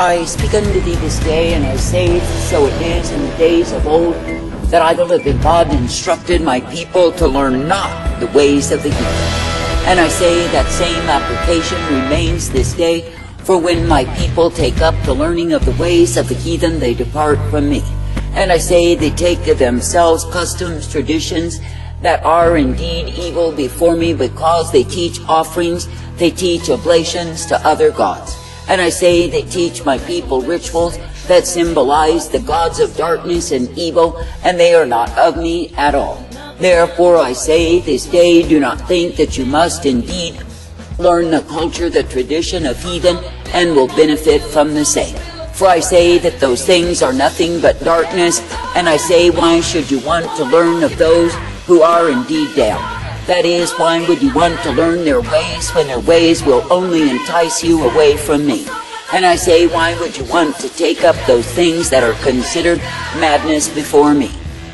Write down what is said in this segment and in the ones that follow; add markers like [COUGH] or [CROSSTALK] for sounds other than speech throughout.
I speak unto thee this day, and I say, so it is in the days of old, that I, the living God, instructed my people to learn not the ways of the heathen. And I say that same application remains this day, for when my people take up the learning of the ways of the heathen, they depart from me. And I say they take to themselves customs, traditions, that are indeed evil before me because they teach offerings, they teach oblations to other gods. And I say they teach my people rituals that symbolize the gods of darkness and evil, and they are not of me at all. Therefore I say this day, do not think that you must indeed learn the culture, the tradition of heathen, and will benefit from the same. For I say that those things are nothing but darkness, and I say, why should you want to learn of those who are indeed damned? That is, why would you want to learn their ways when their ways will only entice you away from me? And I say, why would you want to take up those things that are considered madness before me?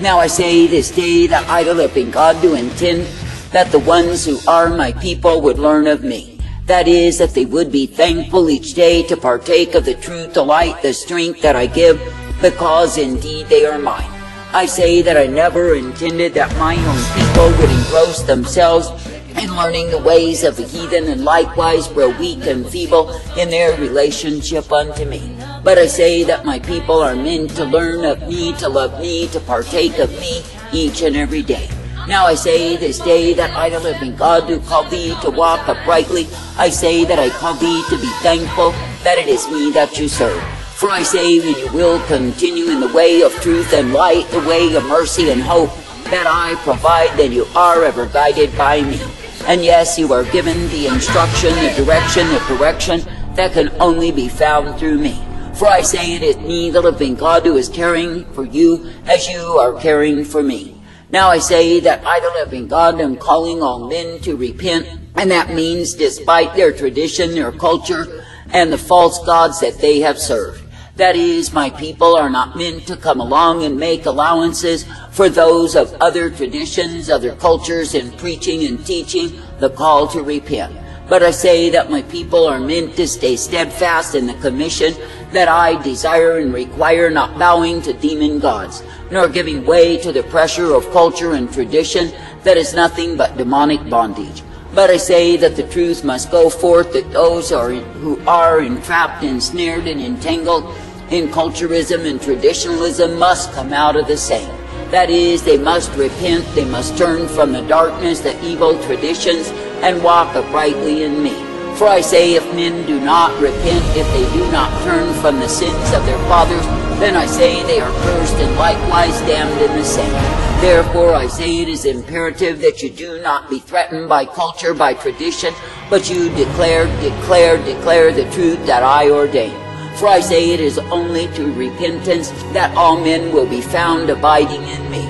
Now I say this day that I, the living God, do intend that the ones who are my people would learn of me. That is, that they would be thankful each day to partake of the truth, the light, the strength that I give, because indeed they are mine. I say that I never intended that my own people would engross themselves in learning the ways of the heathen and likewise grow weak and feeble in their relationship unto me. But I say that my people are meant to learn of me, to love me, to partake of me each and every day. Now I say this day that I, the living God, do call thee to walk uprightly. I say that I call thee to be thankful that it is me that you serve. For I say, that you will continue in the way of truth and light, the way of mercy and hope that I provide, then you are ever guided by me. And yes, you are given the instruction, the direction, the correction that can only be found through me. For I say it is me, the living God, who is caring for you as you are caring for me. Now I say that I, the living God, am calling all men to repent, and that means despite their tradition, their culture, and the false gods that they have served. That is, my people are not meant to come along and make allowances for those of other traditions, other cultures in preaching and teaching the call to repent. But I say that my people are meant to stay steadfast in the commission that I desire and require, not bowing to demon gods, nor giving way to the pressure of culture and tradition that is nothing but demonic bondage. But I say that the truth must go forth that those are, who are entrapped, ensnared, and entangled in culturism and traditionalism must come out of the same. That is, they must repent, they must turn from the darkness, the evil traditions, and walk uprightly in me. For I say, if men do not repent, if they do not turn from the sins of their fathers, then I say they are cursed and likewise damned in the same. Therefore I say it is imperative that you do not be threatened by culture, by tradition, but you declare, declare, declare the truth that I ordain. For I say it is only to repentance that all men will be found abiding in me.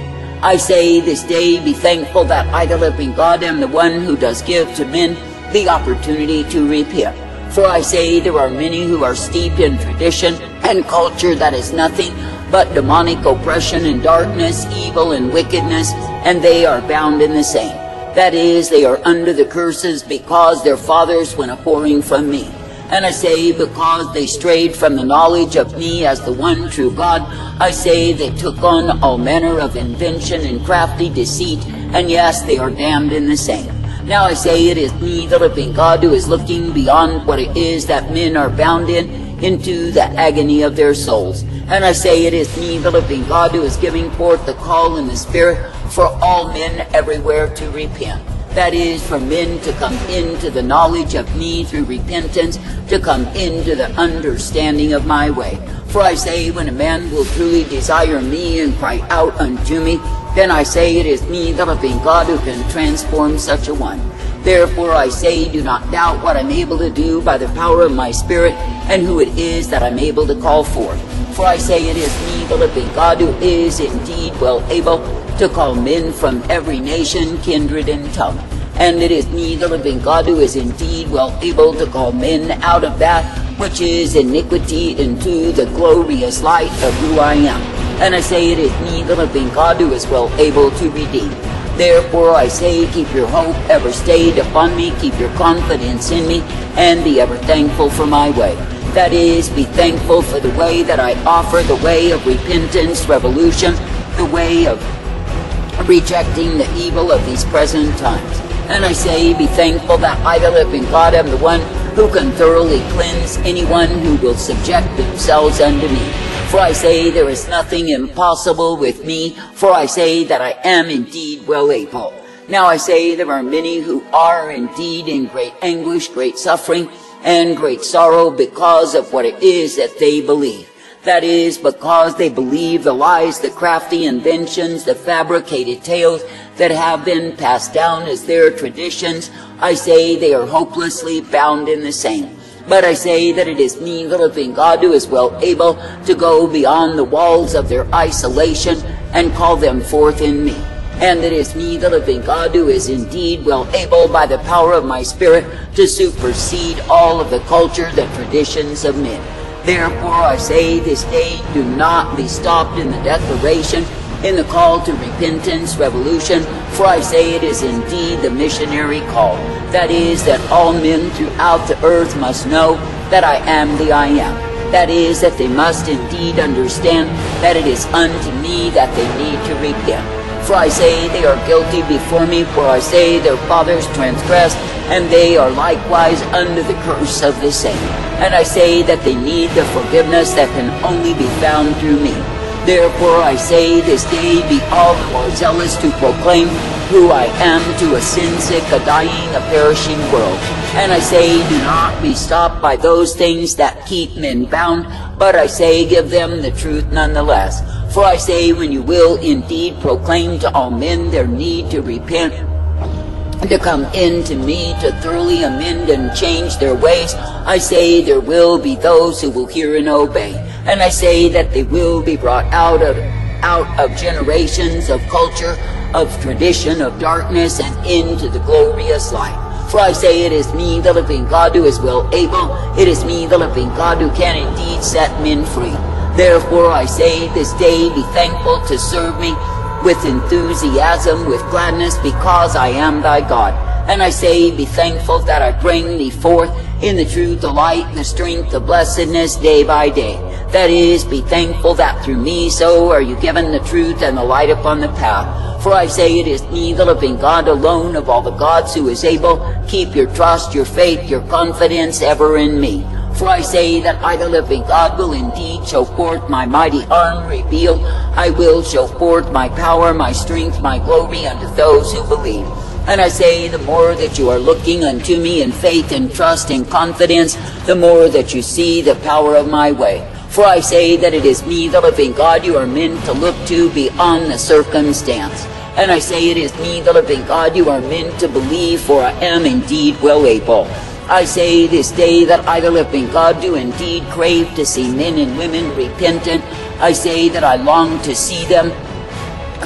I say this day be thankful that I, the living God, am the one who does give to men the opportunity to repent. For I say there are many who are steeped in tradition and culture that is nothing but demonic oppression and darkness, evil and wickedness, and they are bound in the same. That is, they are under the curses because their fathers went a from me. And I say, because they strayed from the knowledge of me as the one true God, I say they took on all manner of invention and crafty deceit, and yes, they are damned in the same. Now I say it is me, the living God, who is looking beyond what it is that men are bound in, into the agony of their souls. And I say it is me, the living God, who is giving forth the call in the Spirit for all men everywhere to repent. That is, for men to come into the knowledge of me through repentance, to come into the understanding of my way. For I say, when a man will truly desire me and cry out unto me, then I say it is me, the living God, who can transform such a one. Therefore I say, do not doubt what I'm able to do by the power of my Spirit, and who it is that I'm able to call forth. For I say it is me, the living God, who is indeed well able to call men from every nation, kindred, and tongue. And it is me, the living God, who is indeed well able to call men out of that which is iniquity into the glorious light of who I am. And I say it is me, the living God, who is well able to redeem. Therefore I say, keep your hope ever stayed upon me, keep your confidence in me, and be ever thankful for my way. That is, be thankful for the way that I offer, the way of repentance, revolution, the way of rejecting the evil of these present times. And I say, be thankful that I, the living God, am the one who can thoroughly cleanse anyone who will subject themselves unto me. For I say there is nothing impossible with me, for I say that I am indeed well able. Now I say there are many who are indeed in great anguish, great suffering, and great sorrow because of what it is that they believe. That is because they believe the lies, the crafty inventions, the fabricated tales that have been passed down as their traditions. I say they are hopelessly bound in the same. But I say that it is me, God, who is well able to go beyond the walls of their isolation and call them forth in me. And it is me, the living God, who is indeed well able by the power of my Spirit to supersede all of the culture, the traditions of men. Therefore I say this day, do not be stopped in the declaration, in the call to repentance, revolution, for I say it is indeed the missionary call. That is, that all men throughout the earth must know that I am the I am. That is, that they must indeed understand that it is unto me that they need to repent. For I say they are guilty before me, for I say their fathers transgressed, and they are likewise under the curse of the same. And I say that they need the forgiveness that can only be found through me. Therefore I say this day be all the more zealous to proclaim who I am to a sin-sick, a dying, a perishing world. And I say do not be stopped by those things that keep men bound, but I say give them the truth nonetheless. For I say, when you will indeed proclaim to all men their need to repent, to come in to me to thoroughly amend and change their ways, I say there will be those who will hear and obey. And I say that they will be brought out of out of generations of culture, of tradition, of darkness, and into the glorious light. For I say it is me, the living God, who is well able. It is me, the living God, who can indeed set men free. Therefore I say this day be thankful to serve me with enthusiasm, with gladness, because I am thy God. And I say be thankful that I bring thee forth in the true delight, light, the strength, the blessedness day by day. That is, be thankful that through me so are you given the truth and the light upon the path. For I say it is me, the living God alone of all the gods who is able, keep your trust, your faith, your confidence ever in me. For I say that I, the living God, will indeed show forth my mighty arm revealed. I will show forth my power, my strength, my glory unto those who believe. And I say, the more that you are looking unto me in faith and trust and confidence, the more that you see the power of my way. For I say that it is me, the living God, you are meant to look to beyond the circumstance. And I say it is me, the living God, you are meant to believe, for I am indeed well able. I say this day that I, the living God, do indeed crave to see men and women repentant. I say that I long to see them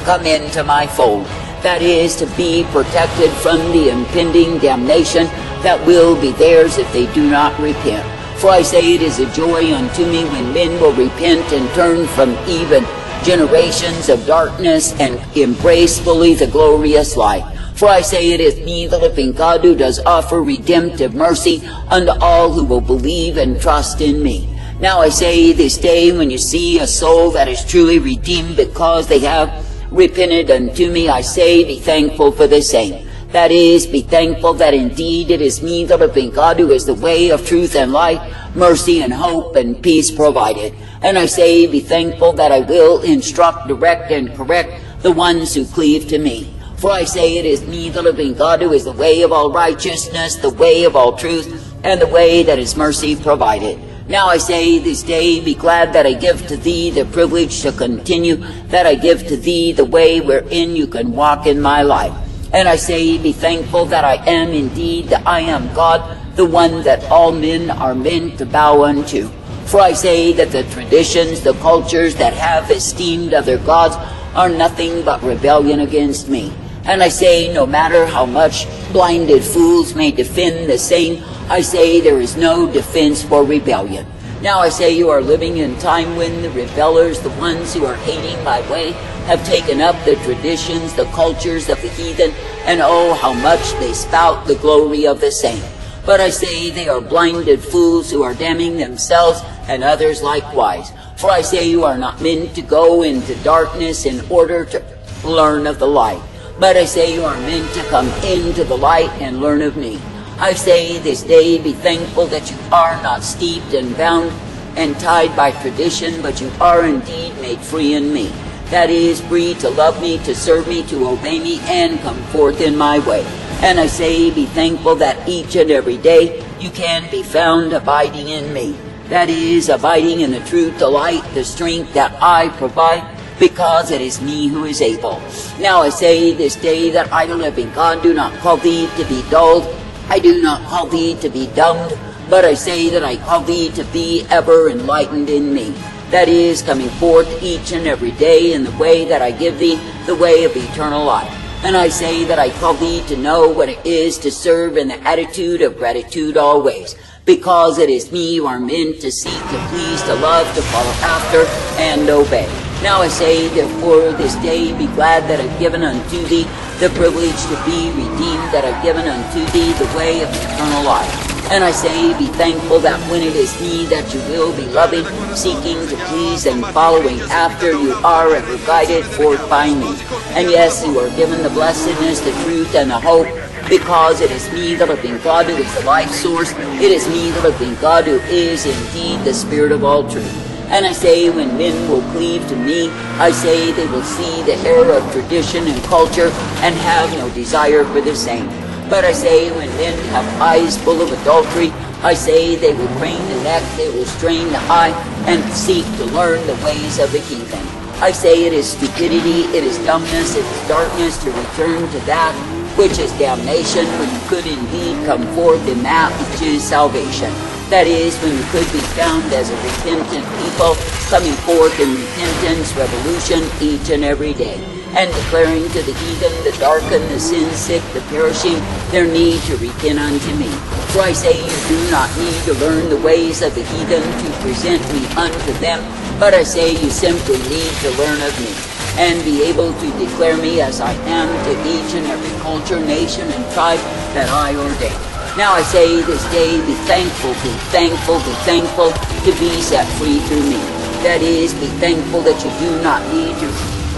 come into my fold. That is, to be protected from the impending damnation that will be theirs if they do not repent. For I say it is a joy unto me when men will repent and turn from even generations of darkness and embrace fully the glorious light. For I say it is me, the living God, who does offer redemptive mercy unto all who will believe and trust in me. Now I say this day, when you see a soul that is truly redeemed because they have repented unto me, I say, be thankful for the same. That is, be thankful that indeed it is me, the living God, who is the way of truth and light, mercy and hope and peace provided. And I say, be thankful that I will instruct, direct, and correct the ones who cleave to me. For I say it is me, the living God, who is the way of all righteousness, the way of all truth, and the way that His mercy provided. Now I say this day, be glad that I give to thee the privilege to continue, that I give to thee the way wherein you can walk in my life. And I say, be thankful that I am indeed that I am God, the one that all men are meant to bow unto. For I say that the traditions, the cultures that have esteemed other gods are nothing but rebellion against me. And I say, no matter how much blinded fools may defend the same, I say there is no defense for rebellion. Now I say you are living in time when the rebellers, the ones who are hating my way, have taken up the traditions, the cultures of the heathen, and oh, how much they spout the glory of the same. But I say they are blinded fools who are damning themselves and others likewise. For I say you are not meant to go into darkness in order to learn of the light. But I say you are meant to come into the light and learn of me. I say this day be thankful that you are not steeped and bound and tied by tradition, but you are indeed made free in me. That is, free to love me, to serve me, to obey me, and come forth in my way. And I say, be thankful that each and every day you can be found abiding in me. That is, abiding in the truth, the light, the strength that I provide, because it is me who is able. Now I say this day that I, the living God, do not call thee to be dulled. I do not call thee to be dumbed, but I say that I call thee to be ever enlightened in me. That is, coming forth each and every day in the way that I give thee, the way of eternal life. And I say that I call thee to know what it is to serve in the attitude of gratitude always, because it is me you are meant to seek, to please, to love, to follow after, and obey. Now I say, therefore, this day be glad that I've given unto thee the privilege to be redeemed, that I've given unto thee the way of eternal life. And I say, be thankful that when it is me that you will be loving, seeking to please and following after, you are ever guided forth by me. And yes, you are given the blessedness, the truth, and the hope, because it is me, the living God, who is the life source. It is me, the living God, who is indeed the Spirit of all truth. And I say, when men will cleave to me, I say they will see the error of tradition and culture and have no desire for the same. But I say, when men have eyes full of adultery, I say they will crane the neck, they will strain the eye, and seek to learn the ways of the heathen. I say it is stupidity, it is dumbness, it is darkness to return to that which is damnation, when you could indeed come forth in that which is salvation. That is, when you could be found as a repentant people, coming forth in repentance, revolution each and every day, and declaring to the heathen, the darkened, the sin sick, the perishing, their need to repent unto me. For I say you do not need to learn the ways of the heathen to present me unto them, but I say you simply need to learn of me and be able to declare me as I am to each and every culture, nation, and tribe that I ordain. Now I say this day, be thankful, be thankful, be thankful to be set free through me. That is, be thankful that you do not need to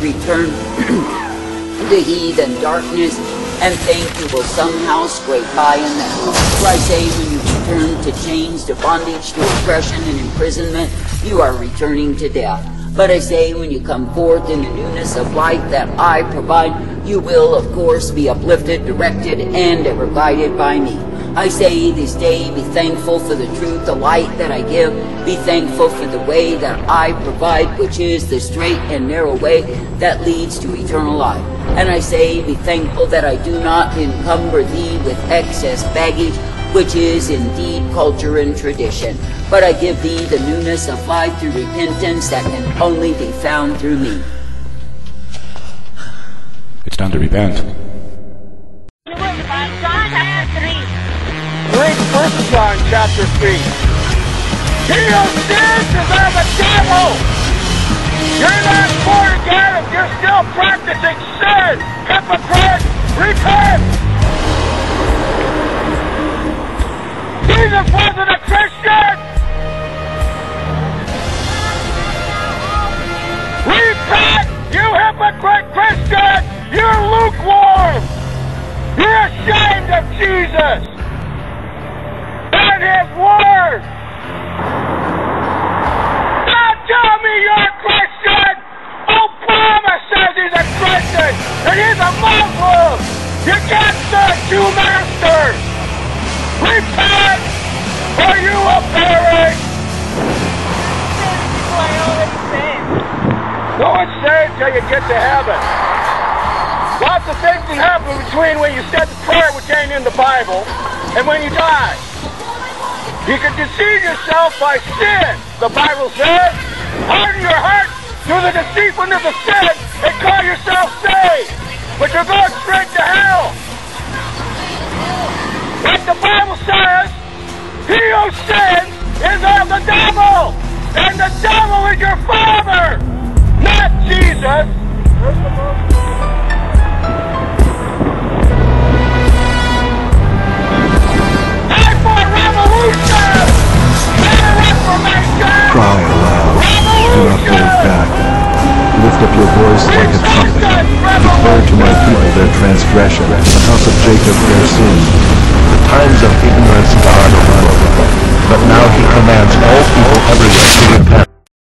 return [CLEARS THROAT] to heathen darkness and think you will somehow scrape by in that. For I say, when you return to chains, to bondage, to oppression and imprisonment, you are returning to death. But I say, when you come forth in the newness of life that I provide, you will, of course, be uplifted, directed, and guided by me. I say this day, be thankful for the truth, the light that I give. Be thankful for the way that I provide, which is the straight and narrow way that leads to eternal life. And I say, be thankful that I do not encumber thee with excess baggage, which is indeed culture and tradition. But I give thee the newness of life through repentance that can only be found through me. It's time to repent. Read 1 John chapter 3. He who sins is of the devil. You're not born again if you're still practicing sin. Hypocrite, repent. Jesus wasn't a Christian. Repent, No one's saved till you get to heaven. Lots of things can happen between when you said the prayer which ain't in the Bible and when you die. You can deceive yourself by sin, the Bible says. Harden your heart through the deceitfulness of sin and call yourself saved. But you're going straight to hell. Like the Bible says, he who sins is of the devil. And the devil is your father, the of their sin. The times of ignorance God overlooked. But now he commands all